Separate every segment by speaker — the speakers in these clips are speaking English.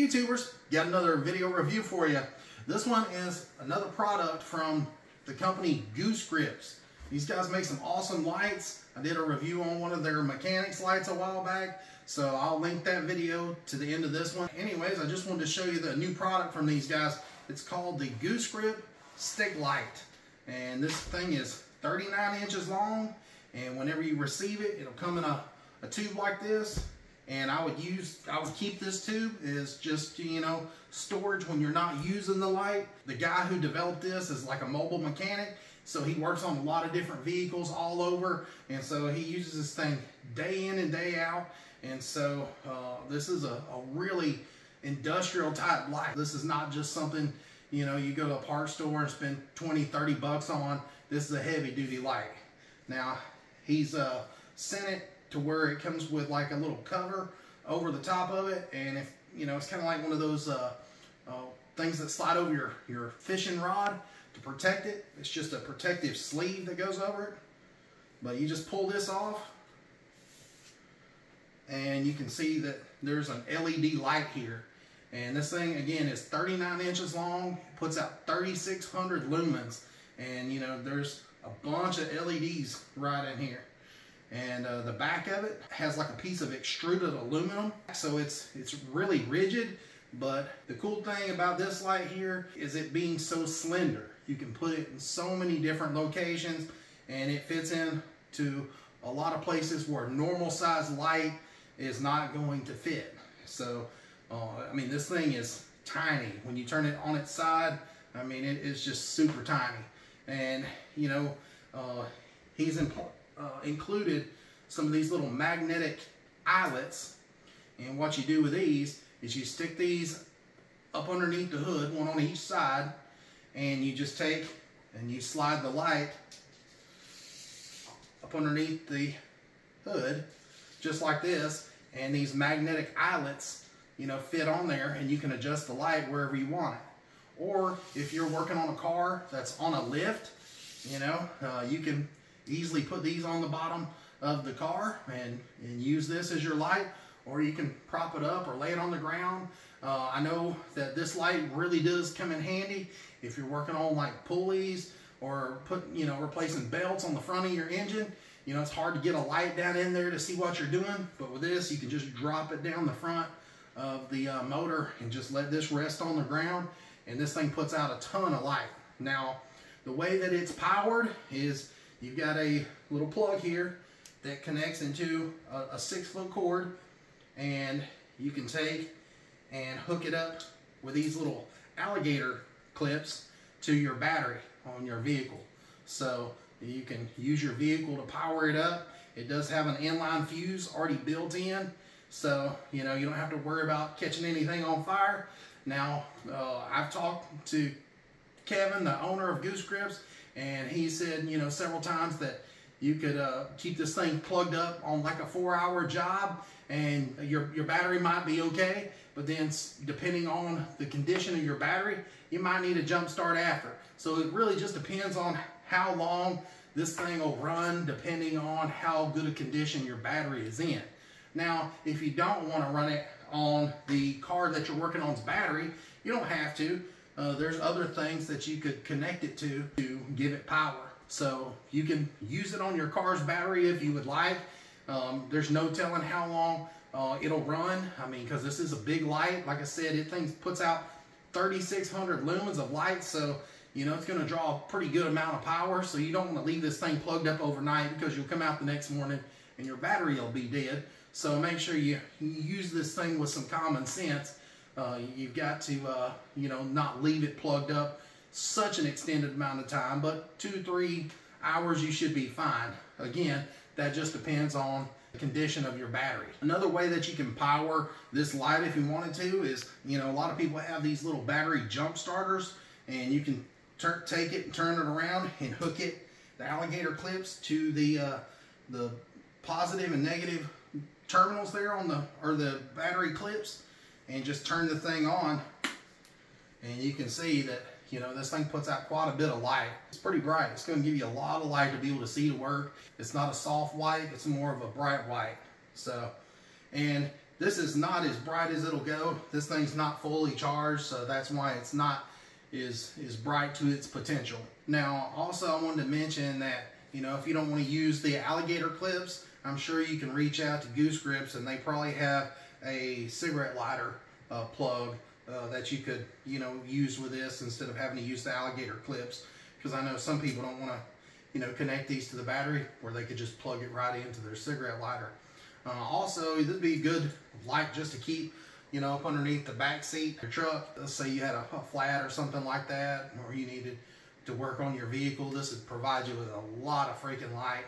Speaker 1: YouTubers, got another video review for you. This one is another product from the company Goose Grips. These guys make some awesome lights. I did a review on one of their mechanics lights a while back, so I'll link that video to the end of this one. Anyways, I just wanted to show you the new product from these guys. It's called the Goose Grip Stick Light. And this thing is 39 inches long, and whenever you receive it, it'll come in a, a tube like this and I would use, I would keep this tube as just, you know, storage when you're not using the light. The guy who developed this is like a mobile mechanic, so he works on a lot of different vehicles all over, and so he uses this thing day in and day out, and so uh, this is a, a really industrial type light. This is not just something, you know, you go to a parts store and spend 20, 30 bucks on. This is a heavy duty light. Now, he's uh, sent it to where it comes with like a little cover over the top of it. And if, you know, it's kind of like one of those uh, uh, things that slide over your, your fishing rod to protect it. It's just a protective sleeve that goes over it. But you just pull this off and you can see that there's an LED light here. And this thing, again, is 39 inches long, puts out 3,600 lumens. And, you know, there's a bunch of LEDs right in here and uh, the back of it has like a piece of extruded aluminum. So it's it's really rigid but the cool thing about this light here is it being so slender. You can put it in so many different locations and it fits in to a lot of places where normal size light is not going to fit. So uh, I mean this thing is tiny. When you turn it on its side I mean it is just super tiny. And you know uh, he's in uh, included some of these little magnetic eyelets. And what you do with these is you stick these up underneath the hood, one on each side, and you just take and you slide the light up underneath the hood, just like this, and these magnetic eyelets, you know, fit on there, and you can adjust the light wherever you want it. Or if you're working on a car that's on a lift, you know, uh, you can easily put these on the bottom of the car and, and use this as your light or you can prop it up or lay it on the ground. Uh, I know that this light really does come in handy if you're working on like pulleys or put, you know, replacing belts on the front of your engine. You know, it's hard to get a light down in there to see what you're doing, but with this, you can just drop it down the front of the uh, motor and just let this rest on the ground, and this thing puts out a ton of light. Now, the way that it's powered is You've got a little plug here that connects into a, a six foot cord and you can take and hook it up with these little alligator clips to your battery on your vehicle. So you can use your vehicle to power it up. It does have an inline fuse already built in. So, you know, you don't have to worry about catching anything on fire. Now, uh, I've talked to Kevin, the owner of Goose Grips, and he said, you know, several times that you could uh, keep this thing plugged up on like a four hour job and your, your battery might be okay, but then depending on the condition of your battery, you might need a jump start after. So it really just depends on how long this thing will run depending on how good a condition your battery is in. Now, if you don't want to run it on the car that you're working on's battery, you don't have to. Uh, there's other things that you could connect it to to give it power. So you can use it on your car's battery if you would like. Um, there's no telling how long uh, it'll run. I mean, because this is a big light. Like I said, it thing puts out 3,600 lumens of light. So, you know, it's going to draw a pretty good amount of power. So you don't want to leave this thing plugged up overnight because you'll come out the next morning and your battery will be dead. So make sure you, you use this thing with some common sense uh, you've got to, uh, you know, not leave it plugged up such an extended amount of time, but two, three hours you should be fine. Again, that just depends on the condition of your battery. Another way that you can power this light if you wanted to is, you know, a lot of people have these little battery jump starters and you can take it and turn it around and hook it, the alligator clips to the, uh, the positive and negative terminals there on the, or the battery clips and just turn the thing on and you can see that you know this thing puts out quite a bit of light it's pretty bright it's going to give you a lot of light to be able to see the work it's not a soft white it's more of a bright white so and this is not as bright as it'll go. This thing's not fully charged, so that's why it's not is is bright to its potential. Now, also I wanted to mention that, you know, if you don't want to use the alligator clips, I'm sure you can reach out to Goose Grips and they probably have a cigarette lighter uh, plug uh, that you could, you know, use with this instead of having to use the alligator clips. Because I know some people don't want to, you know, connect these to the battery where they could just plug it right into their cigarette lighter. Uh, also, this would be a good light just to keep, you know, up underneath the back seat of your truck. Let's say you had a, a flat or something like that, or you needed to work on your vehicle. This would provide you with a lot of freaking light.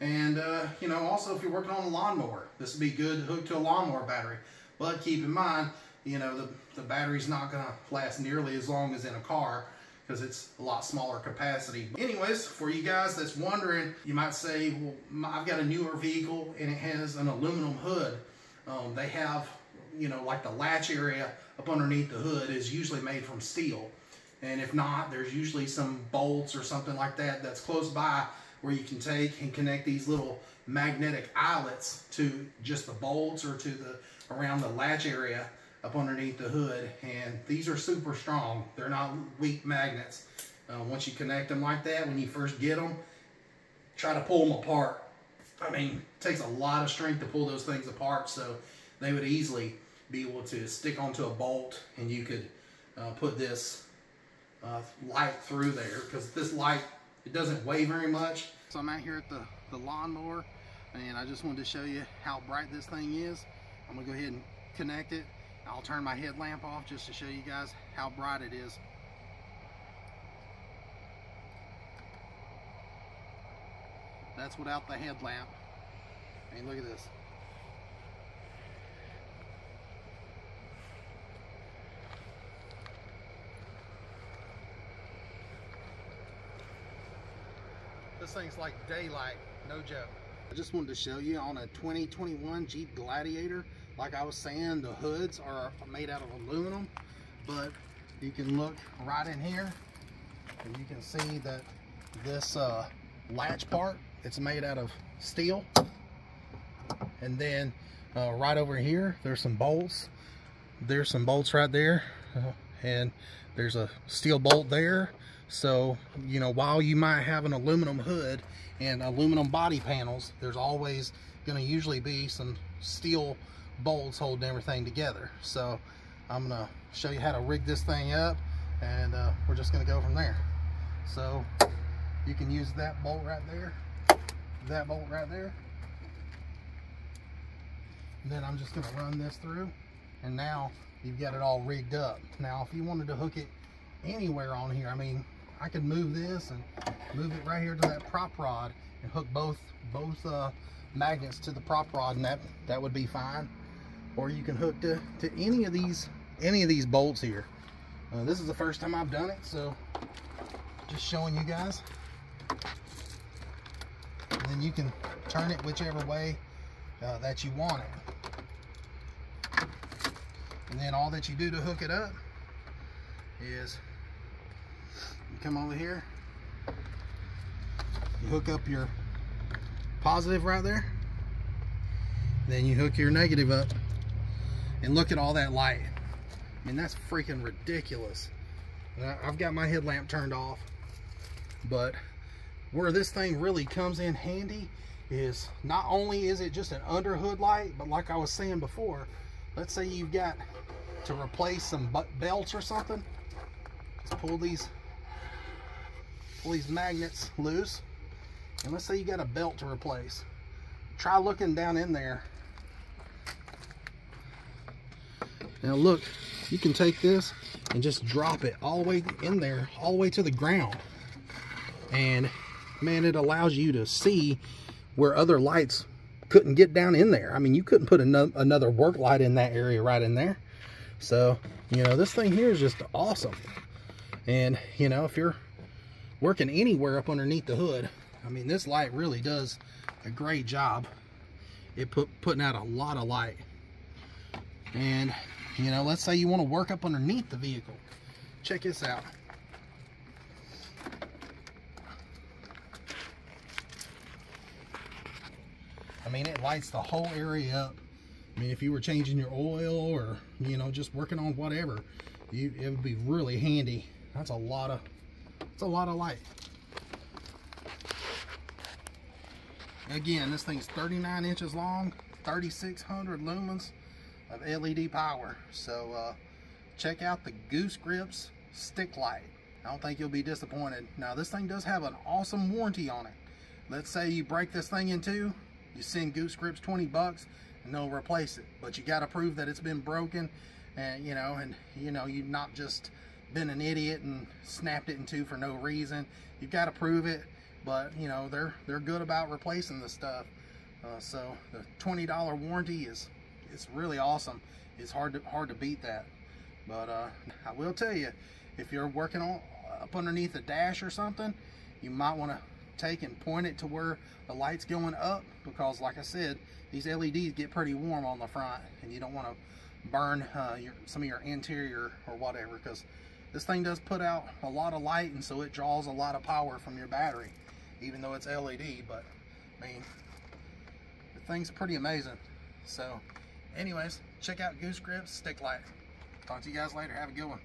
Speaker 1: And, uh, you know, also if you're working on a lawnmower, this would be good to hook to a lawnmower battery. But keep in mind, you know, the, the battery's not going to last nearly as long as in a car because it's a lot smaller capacity. But anyways, for you guys that's wondering, you might say, well, I've got a newer vehicle and it has an aluminum hood. Um, they have, you know, like the latch area up underneath the hood is usually made from steel. And if not, there's usually some bolts or something like that that's close by where you can take and connect these little magnetic eyelets to just the bolts or to the around the latch area up underneath the hood. And these are super strong. They're not weak magnets. Uh, once you connect them like that, when you first get them, try to pull them apart. I mean, it takes a lot of strength to pull those things apart. So they would easily be able to stick onto a bolt and you could uh, put this uh, light through there because this light it doesn't weigh very much. So I'm out here at the, the lawnmower and I just wanted to show you how bright this thing is. I'm gonna go ahead and connect it. I'll turn my headlamp off just to show you guys how bright it is. That's without the headlamp. I mean, look at this. This thing's like daylight, no joke. I just wanted to show you on a 2021 Jeep Gladiator, like I was saying, the hoods are made out of aluminum, but you can look right in here and you can see that this uh, latch part, it's made out of steel. And then uh, right over here, there's some bolts. There's some bolts right there. Uh, and there's a steel bolt there so, you know, while you might have an aluminum hood and aluminum body panels, there's always going to usually be some steel bolts holding everything together. So I'm going to show you how to rig this thing up and uh, we're just going to go from there. So you can use that bolt right there, that bolt right there. And then I'm just going to run this through and now you've got it all rigged up. Now if you wanted to hook it anywhere on here, I mean, I could move this and move it right here to that prop rod and hook both both uh, magnets to the prop rod and that that would be fine. Or you can hook to, to any of these any of these bolts here. Uh, this is the first time I've done it so just showing you guys. And then you can turn it whichever way uh, that you want it. And then all that you do to hook it up is come over here. You hook up your positive right there. Then you hook your negative up. And look at all that light. I mean that's freaking ridiculous. I've got my headlamp turned off but where this thing really comes in handy is not only is it just an under hood light but like I was saying before let's say you've got to replace some belts or something. Just pull these pull these magnets loose and let's say you got a belt to replace. Try looking down in there. Now look you can take this and just drop it all the way in there all the way to the ground. And man it allows you to see where other lights couldn't get down in there. I mean you couldn't put another work light in that area right in there. So you know this thing here is just awesome. And you know if you're working anywhere up underneath the hood. I mean, this light really does a great job. It put putting out a lot of light. And, you know, let's say you want to work up underneath the vehicle. Check this out. I mean, it lights the whole area up I mean, if you were changing your oil or, you know, just working on whatever, you, it would be really handy. That's a lot of, it's a lot of light. Again, this thing's 39 inches long, 3,600 lumens of LED power. So uh, check out the Goose Grips stick light. I don't think you'll be disappointed. Now this thing does have an awesome warranty on it. Let's say you break this thing in two, you send Goose Grips 20 bucks and they'll replace it. But you gotta prove that it's been broken and you know, and you know, you've not just been an idiot and snapped it in two for no reason. You've gotta prove it but you know they're they're good about replacing the stuff. Uh, so the $20 warranty is it's really awesome. It's hard to hard to beat that. But uh, I will tell you if you're working on up underneath a dash or something you might want to take and point it to where the light's going up because like I said these LEDs get pretty warm on the front and you don't want to burn uh, your, some of your interior or whatever because this thing does put out a lot of light and so it draws a lot of power from your battery even though it's LED, but I mean, the thing's pretty amazing. So anyways, check out Goose Grips Stick Light. Talk to you guys later. Have a good one.